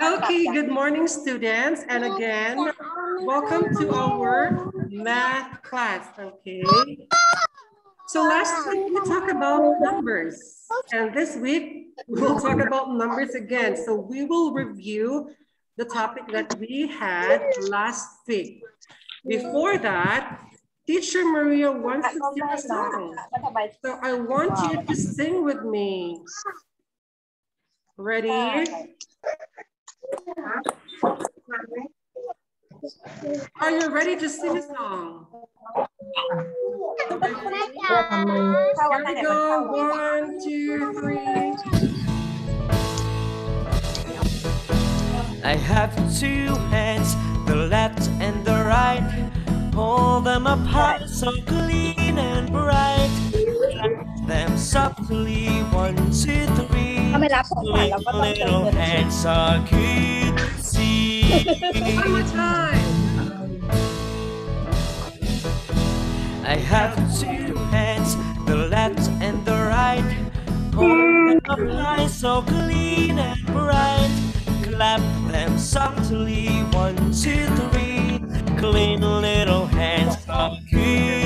Okay, good morning, students. And again, welcome to our math class, okay? So last week we talked about numbers. And this week we'll talk about numbers again. So we will review the topic that we had last week. Before that, Teacher Maria wants to sing a song. So I want you to sing with me. Ready? Are you ready to sing a song? Here we go. One, two, three. I have two hands, the left and the right. Hold them apart so clean and bright. Clap them softly, one, two, three. ถ้าไม่รับของขวัญเราก็ต้องเติม Little เงิน hands are good to see. One more time. I have two hands, the left and the right. Hold them up high so clean and bright. Clap them softly, one, two, three. Clean little hands are good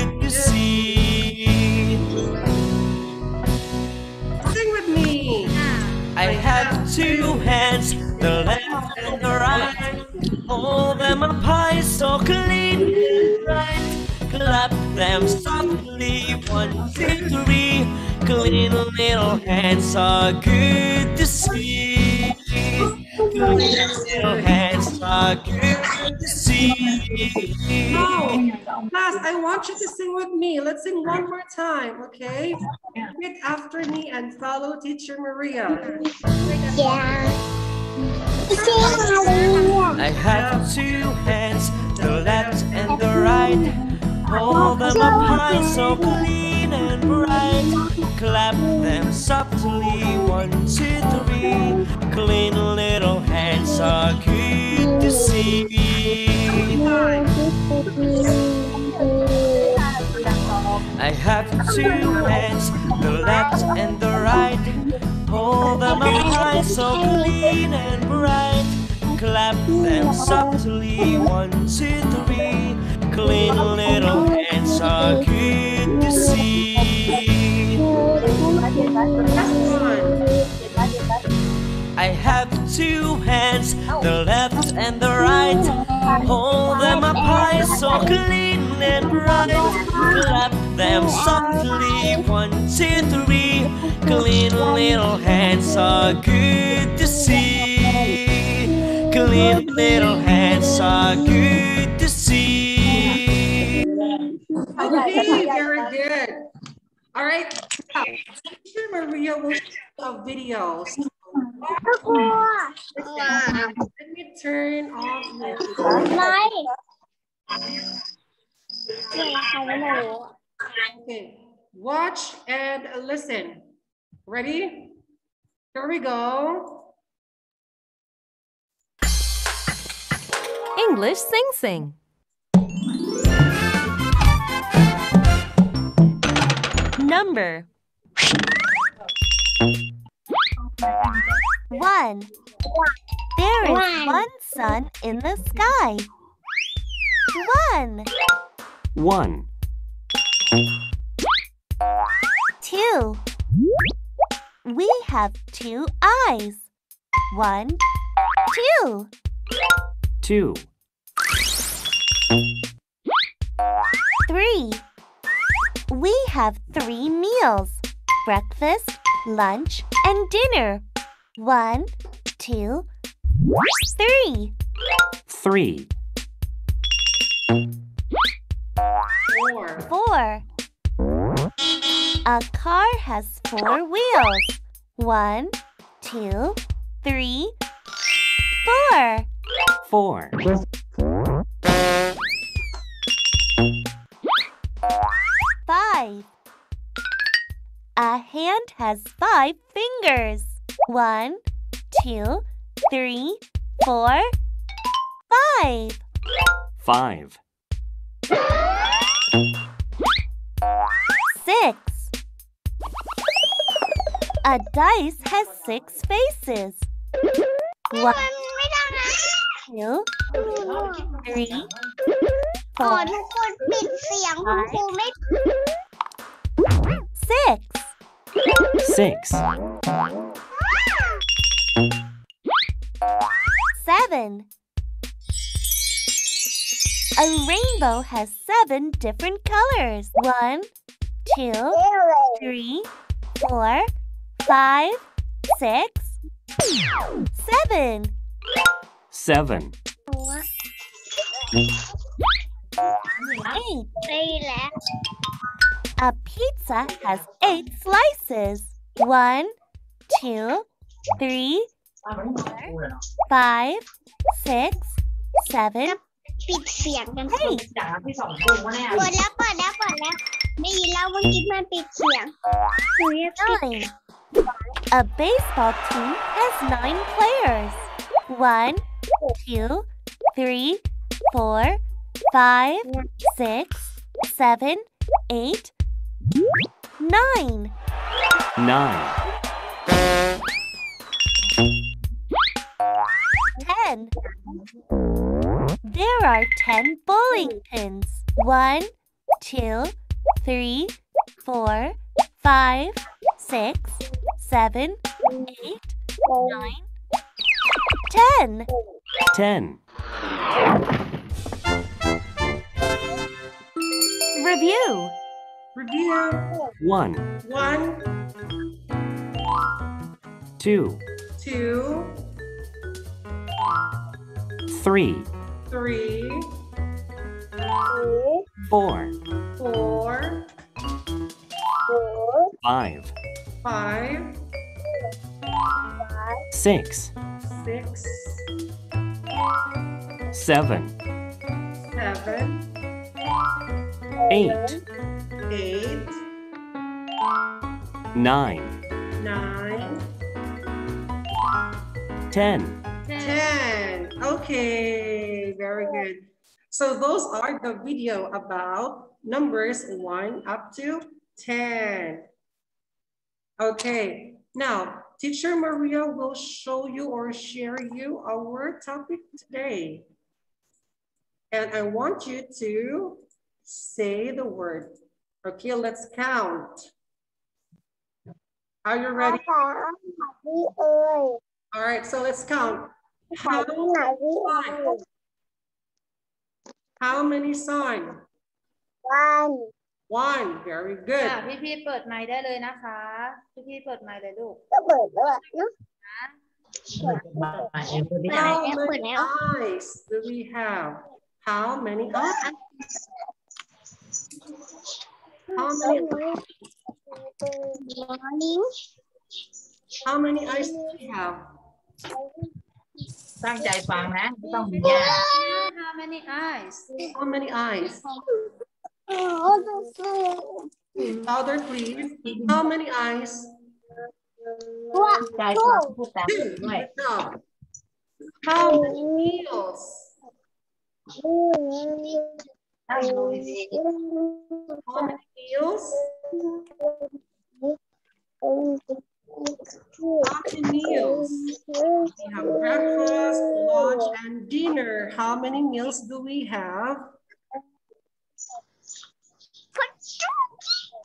Two hands, the left and the right. Hold them up high so clean and bright. Clap them softly, one, two, three. Clean little hands are good to see. Clean little hands Ah, good see. No, class, I want you to sing with me. Let's sing one more time, okay? Repeat after me and follow teacher Maria. Yeah. I have two hands, the left and the right. Hold them up high so clean and bright. Clap them softly, one, two, three. Clean little hands are good to see. I have two hands, the left and the right. Hold them up high so clean and bright. Clap them softly, one, two, three. Clean little hands are good to see. I have two hands, the left and the right. Hold them up high so clean and bright. Clap them softly, one, two, three. Clean little hands are good to see. Clean little hands are good to see. Okay, very good. All right. Teacher Maria will show a video. So, let me turn off my. light. Okay. Watch and listen. Ready? Here we go. English Sing Sing. Number One. There is One. one sun in the sky. One, One, two. We have two eyes. One, two. two, Three. We have three meals breakfast, lunch, and dinner. One, two, three. three, Four. Four. A car has four wheels. One, two, three, four. four, has five fingers. One, two, three, four, five. five, Six. A dice has six faces. มั One, นไม่ได้นะ two, three, ขอ four, ทุกคนปิดเสียงคุณครูไม่ six. Six. Seven. A rainbow has seven different colors. One, two, three, four, five, six, seven. Seven. Eight. A pizza has eight slices. One, two, three, four, five, six, seven, ปิดเสียงกันสิเปิดแล้วเปิดแล้วเปิดแล้วได้ยินแล้วเมื่อกี้มันปิดเสียงหนูจะปิด A baseball team has nine players. One, two, three, four, five, six, seven, eight, nine. Nine. Ten. There are ten bowling pins. One, two, three, four, five, six, seven, eight, nine, ten. Ten. Review. Review. one. One. Two. Two. Three. Three. Four. Four. Five. Five. Six. Six. Seven. Seven. One, One, two, two, three, three, four, four, five, five, six, six, seven, seven, eight, eight, nine, nine, ten. ten. Okay, very good. So those are the video about numbers one up to 10. Okay, now teacher Maria will show you or share you our topic today. And I want you to say the word. Okay, let's count. Are you ready? พี่เอ้ย All right, so let's count. ขอ How, ที่ไหนพี่เอ้ย how many signs? วัน One, very good. พี่พี่ๆเปิดไมค์ได้เลยนะคะ พี่พี่ๆเปิดไมค์เลยลูก ก็เปิดด้วยเนอะ How Yeah, many put now. eyes do we have? How many eyes? How many, morning how many eyes do we have? ตั้งใจฟังนะไม่ต้องมียาก How many eyes How many eyes? โอ้ดูสิ Louder, please. How many eyes? ว่า ใจฟังพูดตามด้วย Good job. How many meals? On heels. On meals. We have breakfast, lunch, and dinner. How many meals do we have?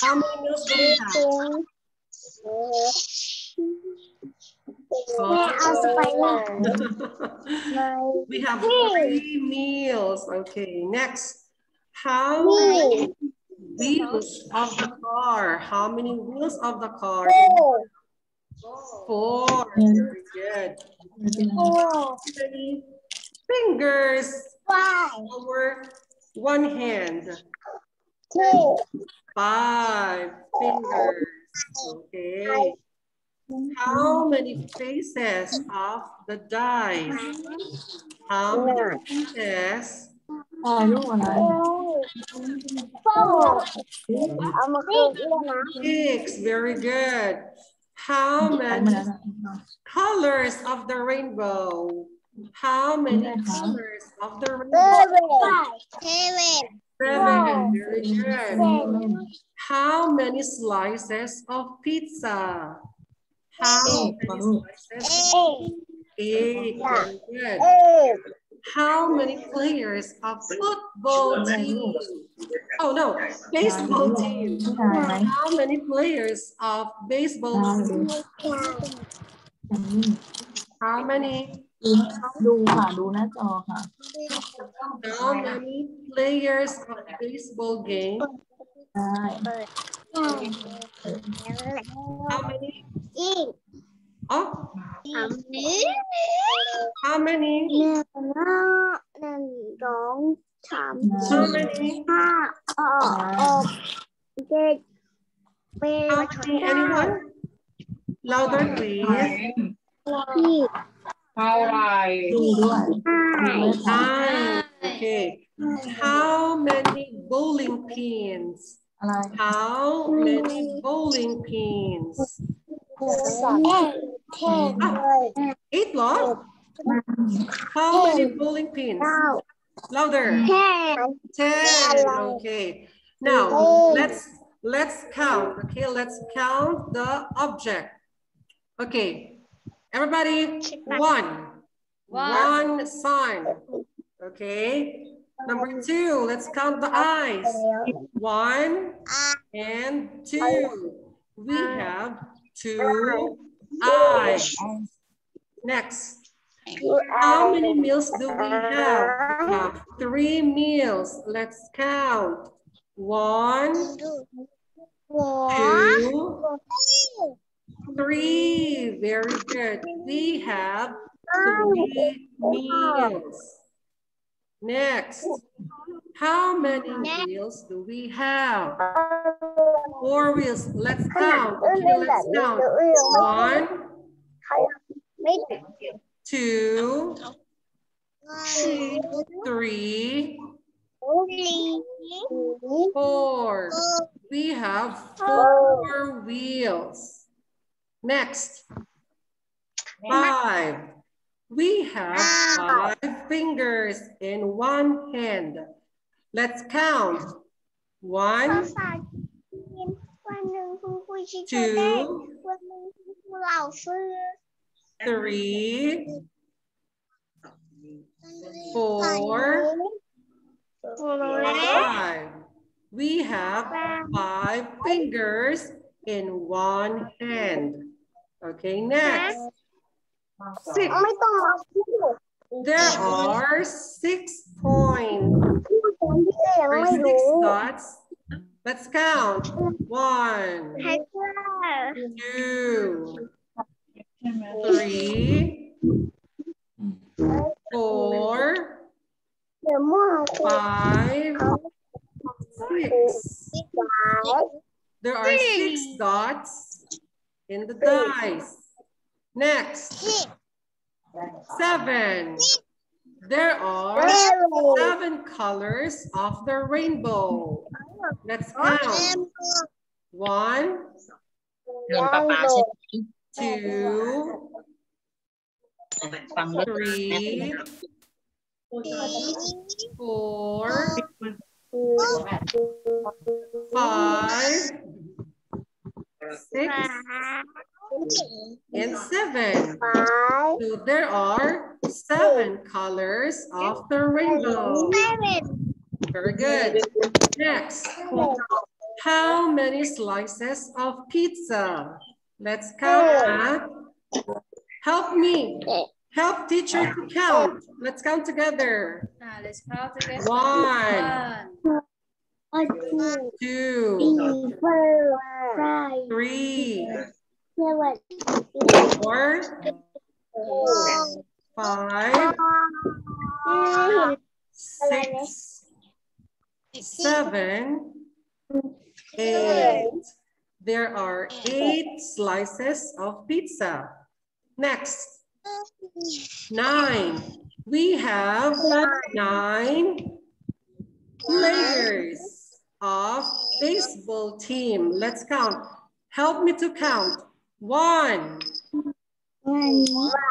How many meals do we have? We have three meals. Okay, next. How many wheels of the car? How many wheels of the car? Four. Very good. How many fingers? Our one hand. Two. Five fingers. Okay. How many faces of the dice? How many faces? Six, very good. How many colors of the rainbow? How many colors of the rainbow? Seven. Seven, very good. How many slices of pizza? How many slices? Eight. Eight, very good เอ๊ะ How many players of football team? Oh no, baseball team. ผู้ชายไหม How many players of baseball ชายห team? รือ How many? ดูค่ะ ดูหน้าจอค่ะ How many players of baseball game? ใช่ How many? of how many? How many? How many? How many? Anyone? Louder, please. How right? Okay. How many bowling pins? How many bowling pins? Four. Ten. Ah, eight long. How many bowling pins? Louder. Ten. Ten. Okay. Now let's let's count. Okay, let's count the object. Okay. Everybody, one. One, one sign. Okay. Number two, let's count the eyes. One and two. We ah. have two eyes. Next. How many meals do we have? We have three meals. Let's count. One, two, three. Very good. We have three meals. Next. How many meals do we have? four wheels. Let's count. Okay, let's count. One, two, three, four. We have four wheels. Next, five. We have five fingers in one hand. Let's count. One, two, three, four, five. We have five fingers in one hand. Okay, next. Six. There are six points six dots Let's count. One, two, three, four, five, six. There are six dots in the dice. Next, seven. There are seven colors of the rainbow. Let's count. One, two, three, four, five, six, and seven. So there are seven colors of the rainbow. Very good. Next, how many slices of pizza? Let's count. Help me. Help teacher to count. Let's count together. Uh, let's count together. One five, six, seven, eight. There are eight slices of pizza. Next, nine. We have nine players of baseball team. Let's count. Help me to count. One, วั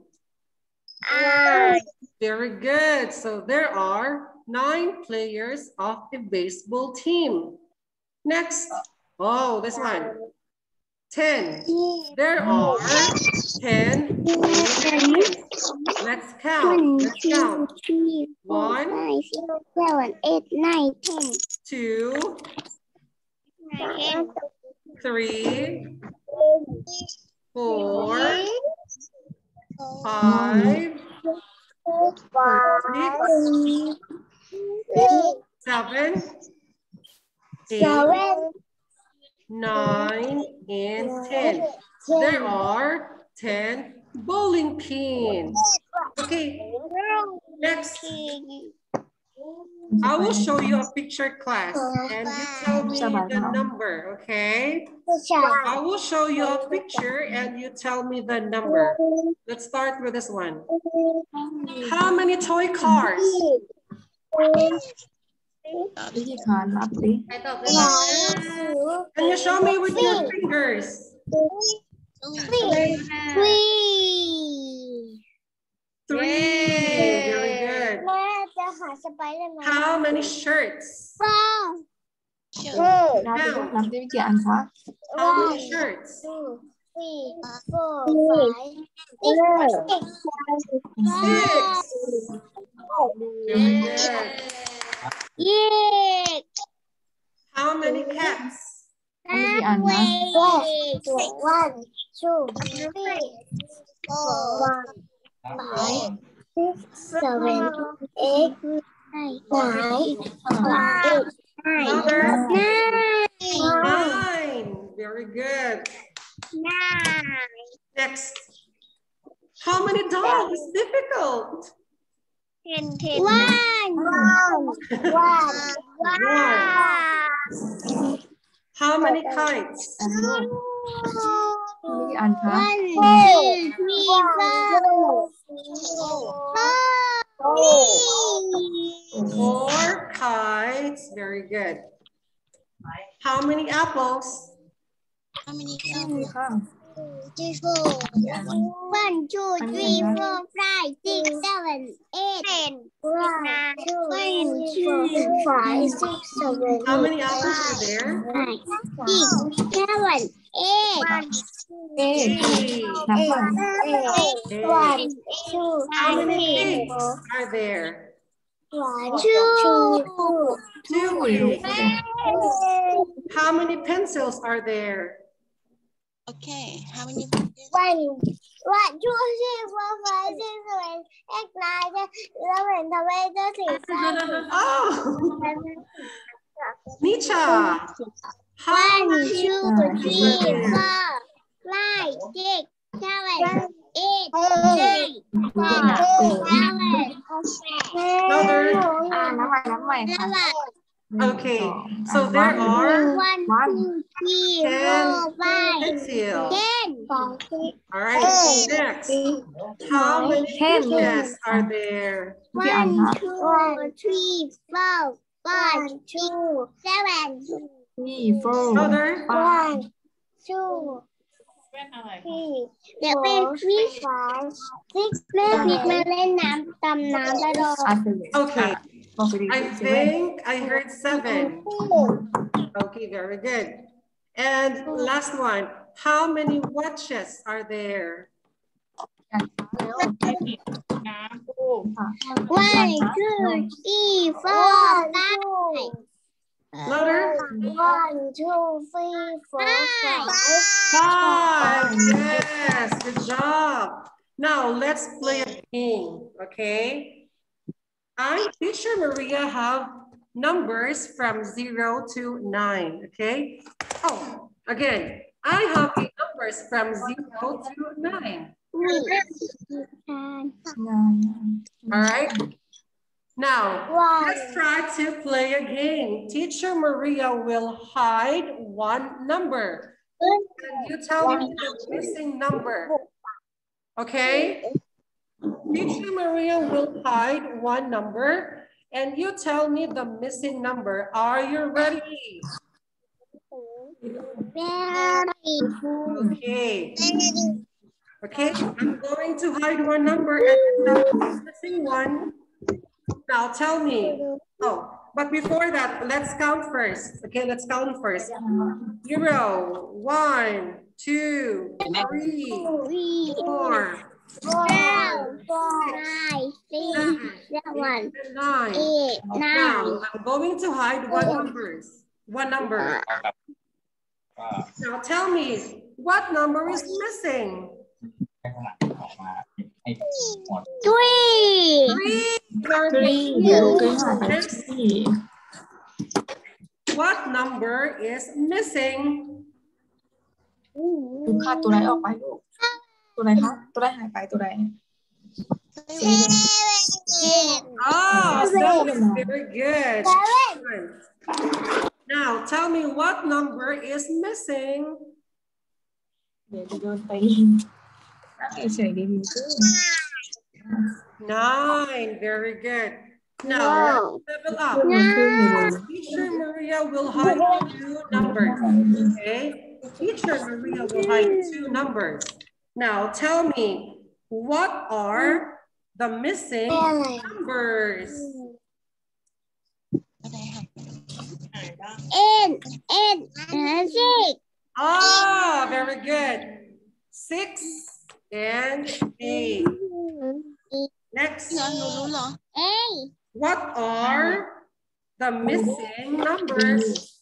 Very good. So there are nine players of a baseball team. Next. Oh, this one. 10. There are 10 Let's count. Let's count. 1, 2, 3, 4, five, five, seven, eight, nine, and 10. There are 10 bowling pins. Okay, next. I will show you a picture class and you tell me the number, okay? I will show you a picture and you tell me the number. Let's start with this one. How many toy cars? Can you show me with your fingers? Three. Three. Three. How many shirts? Wow. Two. Now, answer. How many shirts? Two, three, four, five, Six. How many caps? One, two, three, four, five, seven eight nine nine eight nine nine. Very good. nine Next. How many dogs? Difficult. ten ten one one one How many kites? อันลูกมีกี่อันคะ One, two, three, four, five. Four kites. Very good. How many apples? มี three, four. How many apples are there? Nine, six, seven, eight. One, two, eight. Eight. Eight. Eight. One, two, How many pigs are there? One, two, two, two. How many pencils are there? Okay, how many? One, one, two, three, four, five, six, seven, eight, nine, ten, eleven, twelve, thirteen, fourteen. Oh, Nisha. One, two, three, four, five, six, seven, eight, nine, ten, eleven, twelve, thirteen, fourteen. ง Another. อ่านับใหม่นับใหม่ค่ะ eleven, Okay, so there are one, two, three, ten four, five, pencils. ten, All right, next. How many Ten. peaches are there? มีกี่อัน one, คะ two, three, four, five, six, seven, นี่โฟร์ Another. one, two, three, เดี๋ยวเป็นฟิชฟิชแม่ฟิชมาเล่นน้ำตำน้ำกระโดด อาเซเล Okay, โอเค Oh, I think I heard seven. Okay, very good. And last one, how many watches are there? one two three four five Louder. one two three four five Five. Yes, good job. Now let's play a game, okay? I, teacher Maria, have numbers from zero to nine, okay? Oh, again, I have the numbers from zero to nine. All right. Now, let's try to play a game. Teacher Maria will hide one number. And you tell me the missing number. Okay? Teacher Maria will hide one number and you tell me the missing number. Are you ready? Okay. Okay, I'm going to hide one number and the missing one. Now tell me. Oh, but before that, let's count first. Okay, let's count first. Zero, one, two, three, four, Five, six, seven, nine. eight, nine. Now, I'm going to hide one numbers. One number. Now tell me, what number is missing? Three. Three. Very Three. good. เดี๋ยวก็หาไปที่ What number is missing? ดูค่าตัวไหนออกไปลูก ตัวไหนคะตัวไหนหายไปตัวไหน Oh, seven. Very good. Now tell me what number is missing? เดี๋ยวจะโดนตีนั่งเฉยๆดีๆสิ Nine. Very good. Now let's level up. มันขึ้นอยู่เลย Teacher Maria will hide two numbers. Okay. Teacher Maria will hide two numbers. Now tell me, what are the missing numbers? N N and six. Ah, very good. Six and eight. Next. Eight. What are the missing numbers?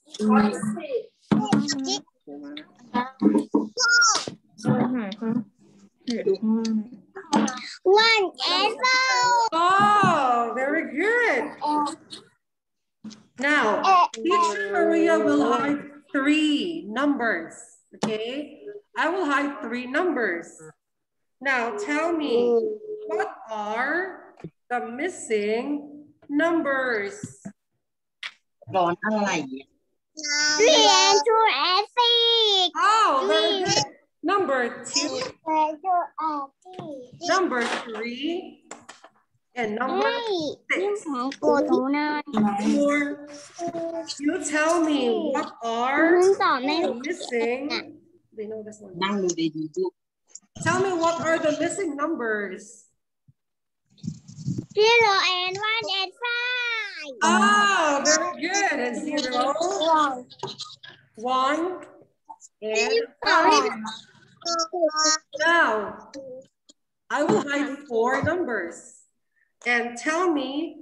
numbers, okay? I will hide three numbers. Now tell me, what are the missing numbers? Three and two and six. Oh, very good. Number two. Number three and number hey, six. Four. You tell me what are the missing. They know this one. Tell me what are the missing numbers? Zero and one and five. Oh, very good. And zero. One. And five. Now, I will hide four numbers and tell me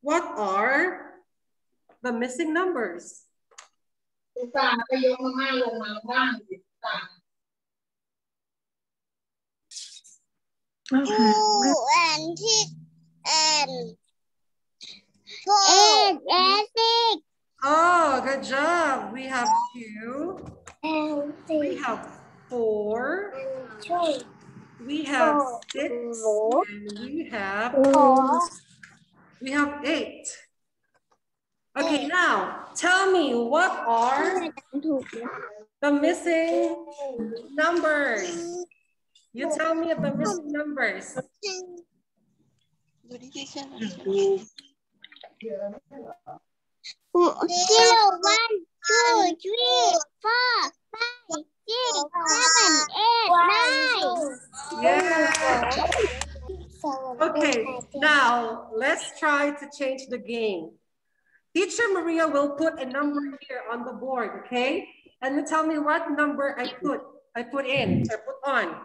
what are the missing numbers? Okay. And six. Oh, good job. We have two. And. We have four we have six, and we have we have eight. Okay, now tell me what are the missing numbers? You tell me the missing numbers. Zero, one, two, three, four, five six, seven, eight, nine. Yeah. Okay, now let's try to change the game. Teacher Maria will put a number here on the board, okay? And you tell me what number I put, I put in, I put on.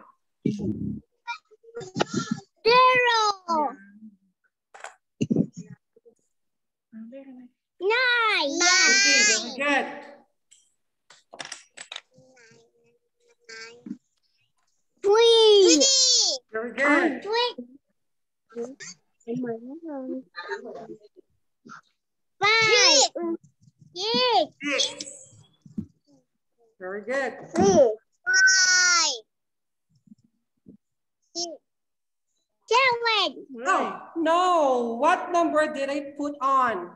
Zero. Nine. Okay, good. Three. Very good. Five. Six. Six. Very good. Five. Six. Seven. Oh, no, what number did I put on?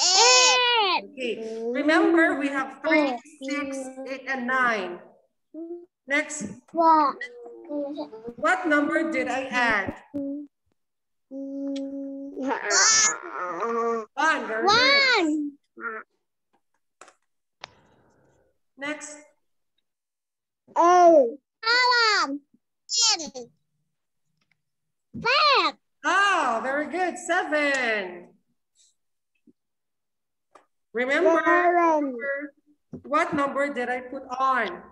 Eight. Okay. Remember, we have three, six, eight, and nine. Next, what number did I add? One. One. Next, Oh. Seven. Five. oh, very good. Seven. Remember, Seven. what number did I put on?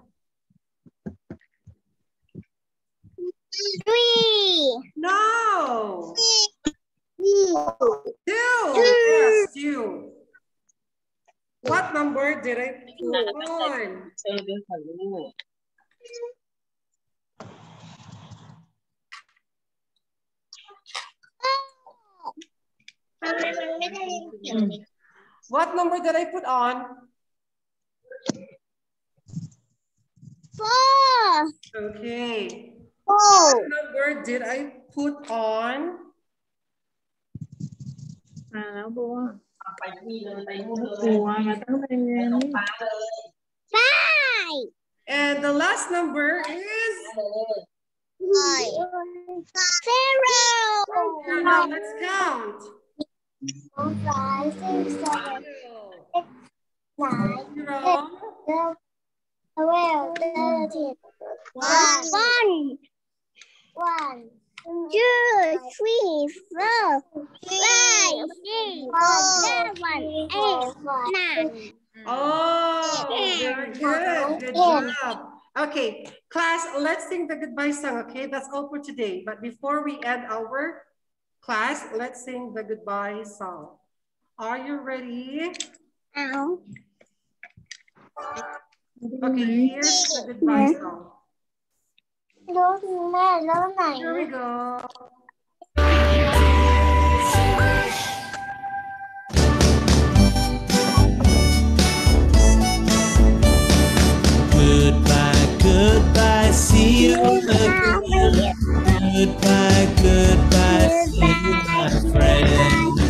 Three. No. Three. Two. Yes, two. What number did I put on? What number did I put on? Four. Okay. Four. What number did I put on? Five. And the last number is? Five. Zero. Now let's count. Five, six, seven, nine, Zero. twelve, thirteen. One. One. One. Two, three, four, five, six, seven, eight, nine. Oh, very good. Good job. Okay, class, let's sing the goodbye song, okay? That's all for today. But before we end our Class, let's sing the goodbye song. Are you ready? Ow. Okay, here's the goodbye song. Here we go. Goodbye, goodbye, see you, my friends.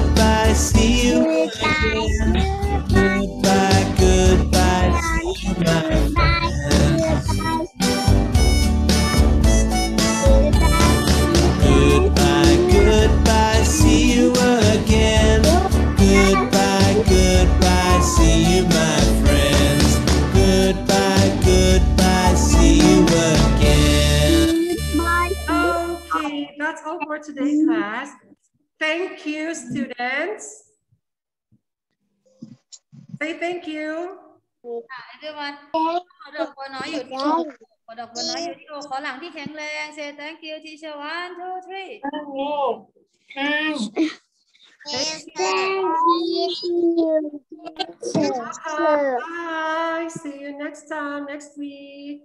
Goodbye, goodbye, see you again. Goodbye, goodbye, see you, my. Goodbye, goodbye, see you again. Goodbye, goodbye, see you, my friends. Goodbye, goodbye, see you again. Okay, that's all for today, class. Thank you, students. Say thank you. อ่ะ everyone ขอดอกบัวน้อยอยู่ที่อกขอดอกบัวน้อยอยู่ที่อกขอหลังที่แข็งแรง say thank you teacher one two three Bye. See you next time, next week.